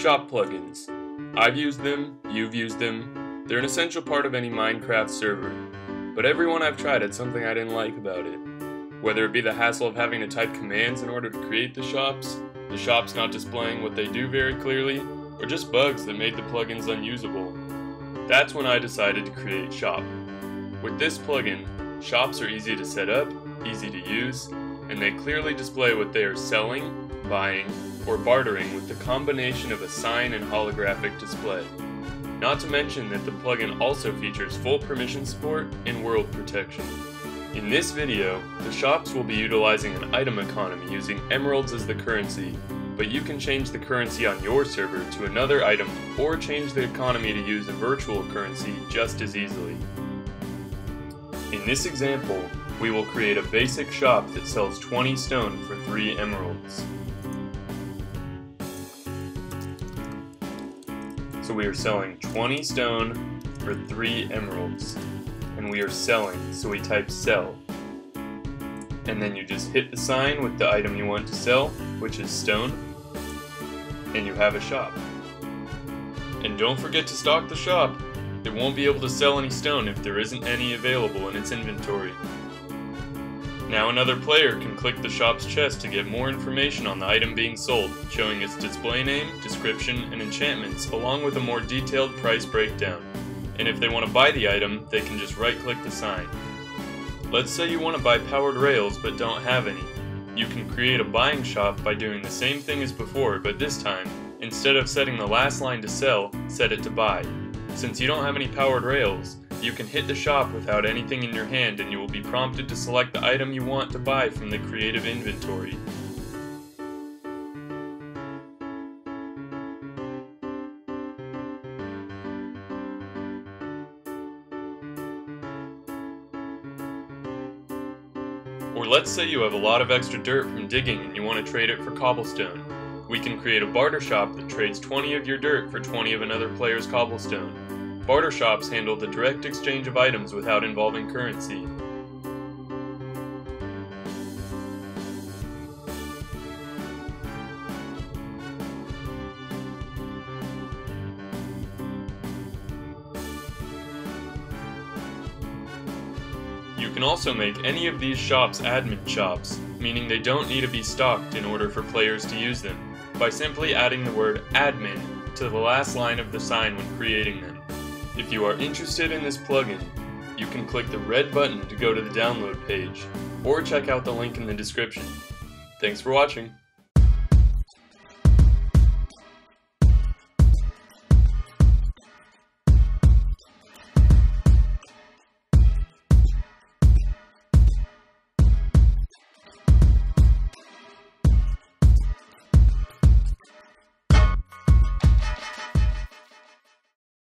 Shop plugins. I've used them, you've used them. They're an essential part of any Minecraft server. But everyone I've tried had something I didn't like about it. Whether it be the hassle of having to type commands in order to create the shops, the shops not displaying what they do very clearly, or just bugs that made the plugins unusable. That's when I decided to create Shop. With this plugin, shops are easy to set up, easy to use, and they clearly display what they are selling, buying, or bartering with the combination of a sign and holographic display. Not to mention that the plugin also features full permission support and world protection. In this video, the shops will be utilizing an item economy using emeralds as the currency, but you can change the currency on your server to another item or change the economy to use a virtual currency just as easily. In this example, we will create a basic shop that sells 20 stone for 3 emeralds. So we are selling 20 stone for 3 emeralds. And we are selling, so we type sell. And then you just hit the sign with the item you want to sell, which is stone, and you have a shop. And don't forget to stock the shop. It won't be able to sell any stone if there isn't any available in its inventory. Now another player can click the shop's chest to get more information on the item being sold, showing its display name, description, and enchantments, along with a more detailed price breakdown. And if they want to buy the item, they can just right-click the sign. Let's say you want to buy powered rails but don't have any. You can create a buying shop by doing the same thing as before, but this time, instead of setting the last line to sell, set it to buy. Since you don't have any powered rails, you can hit the shop without anything in your hand and you will be prompted to select the item you want to buy from the creative inventory. Or let's say you have a lot of extra dirt from digging and you want to trade it for cobblestone. We can create a barter shop that trades 20 of your dirt for 20 of another player's cobblestone. Barter shops handle the direct exchange of items without involving currency. You can also make any of these shops admin shops, meaning they don't need to be stocked in order for players to use them, by simply adding the word admin to the last line of the sign when creating them. If you are interested in this plugin, you can click the red button to go to the download page, or check out the link in the description. Thanks for watching.